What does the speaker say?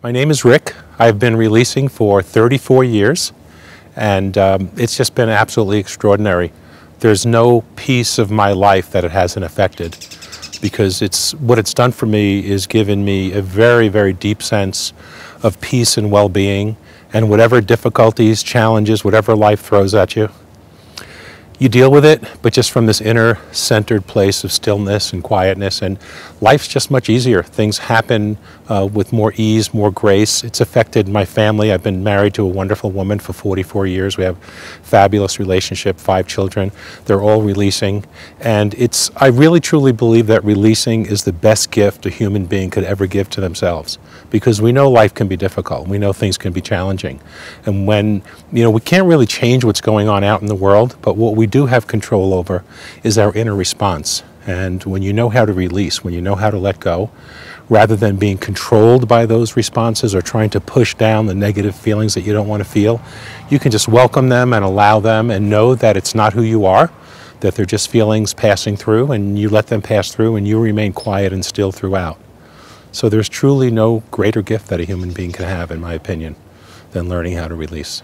My name is Rick. I've been releasing for 34 years, and um, it's just been absolutely extraordinary. There's no piece of my life that it hasn't affected because it's what it's done for me is given me a very, very deep sense of peace and well-being and whatever difficulties, challenges, whatever life throws at you, you deal with it, but just from this inner centered place of stillness and quietness, and life's just much easier. Things happen uh, with more ease, more grace. It's affected my family. I've been married to a wonderful woman for 44 years. We have fabulous relationship, five children. They're all releasing, and it's. I really truly believe that releasing is the best gift a human being could ever give to themselves, because we know life can be difficult. We know things can be challenging, and when you know we can't really change what's going on out in the world, but what we do have control over is our inner response. And when you know how to release, when you know how to let go, rather than being controlled by those responses or trying to push down the negative feelings that you don't want to feel, you can just welcome them and allow them and know that it's not who you are, that they're just feelings passing through, and you let them pass through and you remain quiet and still throughout. So there's truly no greater gift that a human being can have, in my opinion, than learning how to release.